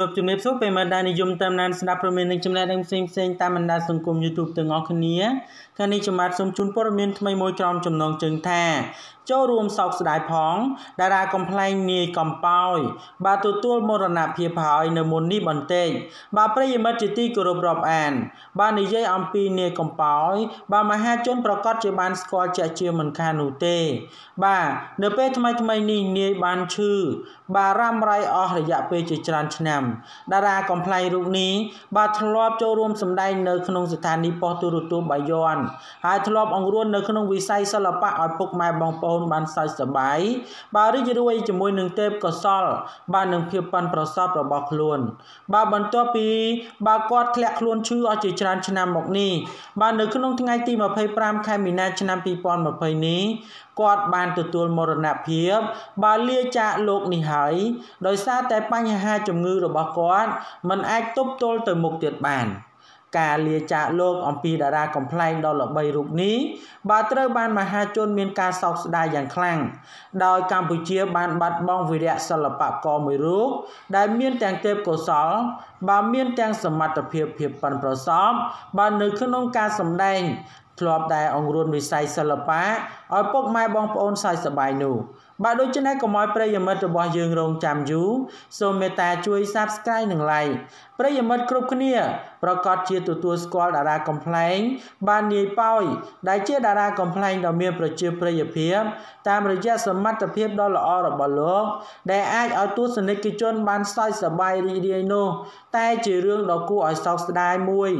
សូមជំរាបសួរប្រិយមិត្តដែលនិយមតាមដានស្ដាប់ព័ត៌មាននិងចំណេះដឹងផ្សេងផ្សេងតាមបណ្ដាញសង្គម YouTube ទាំងអស់គ្នាកាលនេះខ្ញុំបាទសូមជូនព័ត៌មានថ្មីមួយចំចំណងជើងថា ចូលរួមសោកស្ដាយផងតារាកំ pl ែងនាយកំប៉ោយបាទទទួលមរណភាពហើយនៅមុននេះបន្តិចបាទប្រិយមិត្តជាទីគោរពរាប់អាន បាទនិយាយអំពីនាយកំប៉ោយបាទមហាជនប្រកាសជាបានស្គាល់ជាក់ជាមិនខាននោះទេ បាទនៅពេលថ្មីថ្មីនេះនាយបានឈឺបាទរ៉ាំរ៉ៃអស់រយៈពេលជាច្រើនឆ្នាំតារាកំ pl ែងរូបនេះបាទធ្លាប់ចូលរួមសម្ដែងនៅក្នុងស្ថានីយ៍ប៉ុស្តិ៍ទូរទស្សន៍បាយ័នហើយធ្លាប់អង្រួននៅក្នុងវិស័យសិល្បៈឲ្យពុកម៉ែបងប្អូនបានសើចសប្បាយបាទរីករាយជាមួយនឹងទេពកោសល បាទនឹងភាពប៉ិនប្រសប់របស់ខ្លួន បាទបន្ទាប់ពីបាទគាត់ធ្លាក់ខ្លួនឈឺអស់ជាច្រើនឆ្នាំមកនេះបាទនៅក្នុងថ្ងៃទី25ខែមីនាឆ្នាំ2020នេះគាត់បានទទួលមរណភាពបាទលាចាកលោកនេះហើយដោយសារតែបញ្ហាជំងឺរបស់គាត់មិនអាចទប់ទល់ទៅមុខទៀតបាន ការលាចាកលោកអំពីតារាកំ pl ែងដ៏ល្បីរូបនេះបាទត្រូវបានមហាជនមានការសោកស្ដាយយ៉ាងខ្លាំងដោយកម្ពុជាបានបាត់បង់វីរៈសិល្បករមួយរូបដែលមានទាំងទេពកោសលបាទមានទាំងសមត្ថភាពភាពប៉ិនប្រសប់បាទនៅក្នុងការសម្ដែងធ្លាប់តែអង្រួនវិស័យសិល្បៈឲ្យពុកម៉ែបងប្អូនសើចសប្បាយនោះបាទដូច្នេះកុំឲ្យប្រិយមិត្តរបស់យើងរងចាំយូរសូមមេត្តាជួយ Subscribe និង Like ប្រិយមិត្តគ្រប់គ្នាប្រកាសជាទទួលស្គាល់តារាកំ pl ែងបាននាយប៉ោយដែលជាតារាកំ pl ែងដ៏មានប្រជាប្រិយភាពតាមរយៈសមត្ថភាពដ៏ល្អរបស់លោកដែលអាចឲ្យទស្សនិកជនបានសើចសប្បាយរីករាយនោះតែជារឿងដ៏គួរឲ្យសោកស្ដាយមួយ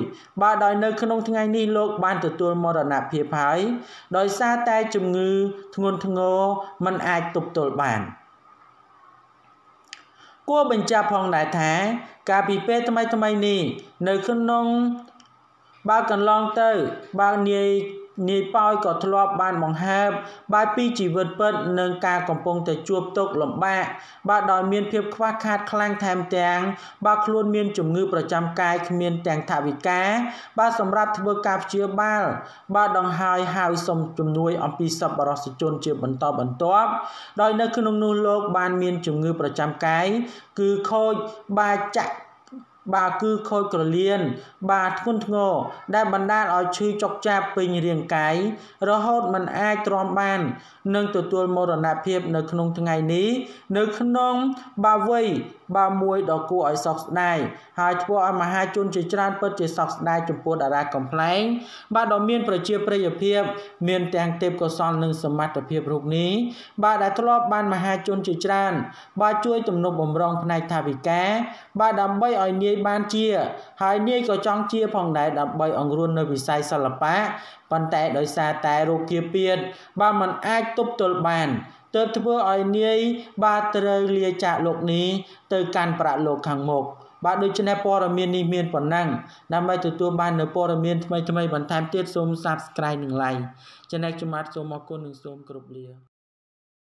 បាទដោយនៅក្នុងថ្ងៃនេះលោកបានទទួលមរណភាពហើយដោយសារតែជំងឺធ្ងន់ធ្ងរមិនអាចទប់ទល់បានគួរបញ្ជាក់ផងដែរថា កាលពីពេលថ្មីថ្មីនេះ នៅក្នុងបើកន្លងទៅបើនាយ នាយប៉ោយក៏ធ្លាប់បានបង្ហើបបាទពីជីវិតពិតនិងការកំពុងតែជួបទុក្ខលំបាកបាទដោយមានភាពខ្វះខាតខ្លាំងថែមទាំងបាទខ្លួនមានជំងឺប្រចាំកាយគ្មានទាំងថវិកាបាទសម្រាប់ធ្វើការព្យាបាលបាទដង្ហើយហើយសូមជំនួយអំពីសប្បុរសជនជាបន្តបន្ទាប់ដោយនៅក្នុងនោះលោកបានមានជំងឺប្រចាំកាយគឺខូចបាទចាក់ បាទគឺខូចក្រលៀនបាទធ្ងន់ធ្ងរដែលបណ្ដាលឲ្យឈឺចុកចាប់ពេញរាងកាយរហូតមិនអាចទ្រាំបាននឹងទទួលមរណភាពនៅក្នុងថ្ងៃនេះនៅក្នុងបាវ័យបាមួយដ៏គួរឲ្យសោកស្ដាយហើយធ្វើឲ្យមហាជនជាច្រើនពិតជាសោកស្ដាយចំពោះតារាកំ pl ែងបាទដ៏មានប្រជាប្រិយភាពមានទាំងទេពកោសលនិងសមត្ថភាពរូបនេះបាទដែលធ្លាប់បានមហាជនជាច្រើន បាទជួយទំនុកបំរុងផ្នែកថាវិការបាទដើម្បីឲ្យនាយបានជា ហើយនាយក៏ចង់ជាផងដែរដើម្បីអង្រួននៅវិស័យសិល្បៈប៉ុន្តែដោយសារតែរោគាពៀតបាទมันអាចទប់ទល់បានទើបធ្វើឲ្យនាយបាទត្រូវលាចាកលោកនេះទៅកាន់ប្រាក់លោកខាងមុខបាទដូច្នេះព័ត៌មាននេះមានប៉ុណ្ណឹងដើម្បីទទួលបាននូវព័ត៌មានថ្មីៗបន្ថែមទៀតសូម Subscribe និង Like ចំណែកខ្ញុំបាទសូមអរគុណនិងសូមគោរពលា